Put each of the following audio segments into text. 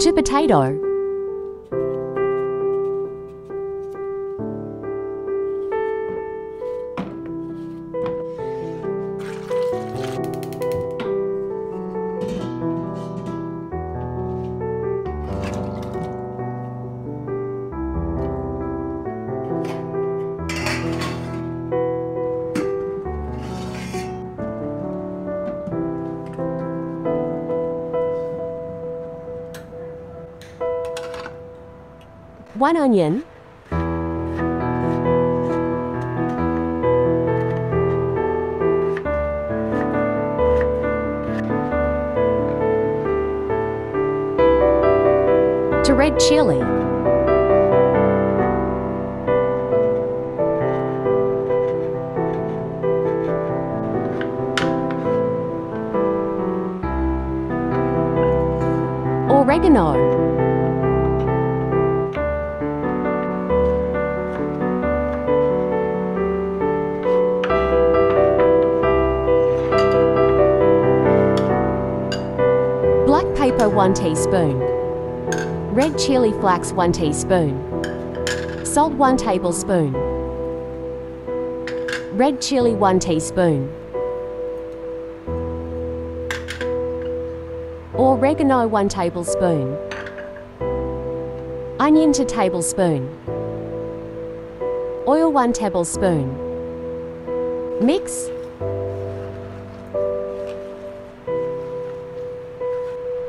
to potato. One onion. To red chili. Oregano. Pepper 1 teaspoon. Red chili flakes 1 teaspoon. Salt 1 tablespoon. Red chili 1 teaspoon. Oregano 1 tablespoon. Onion to tablespoon. Oil 1 tablespoon. Mix.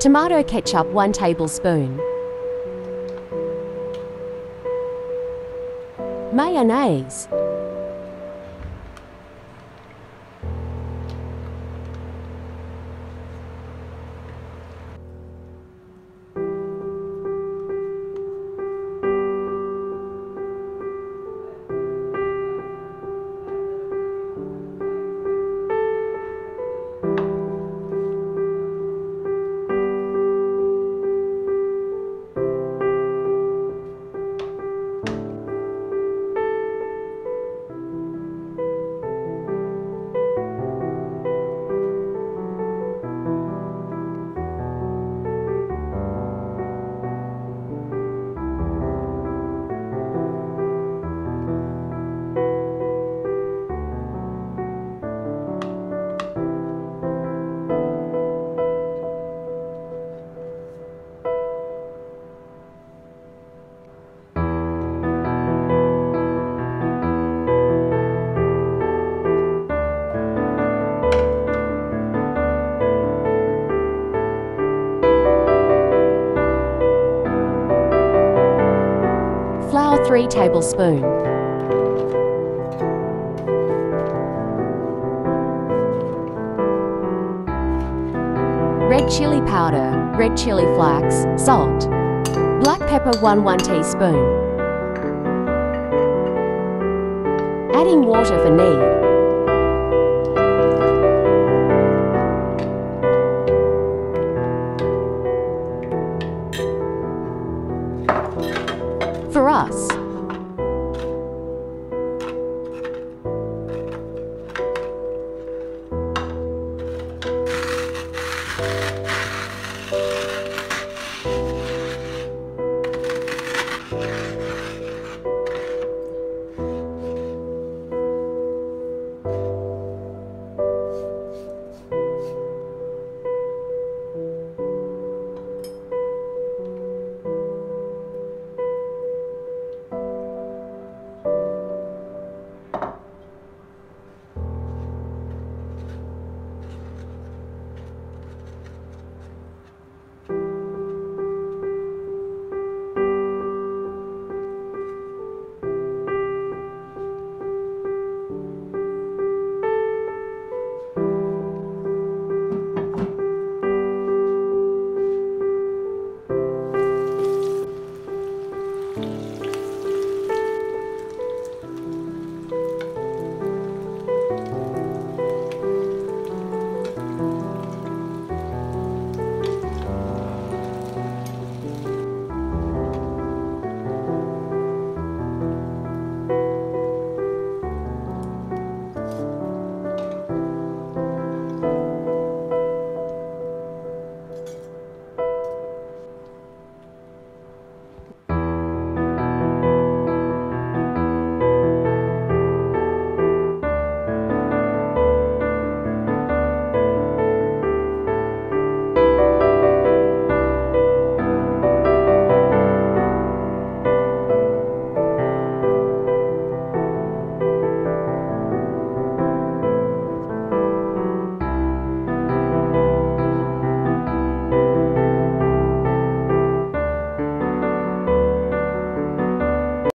Tomato ketchup 1 tablespoon. Mayonnaise. 3 tablespoon. Red chili powder, red chili flakes, salt. Black pepper 1 1 teaspoon. Adding water for need.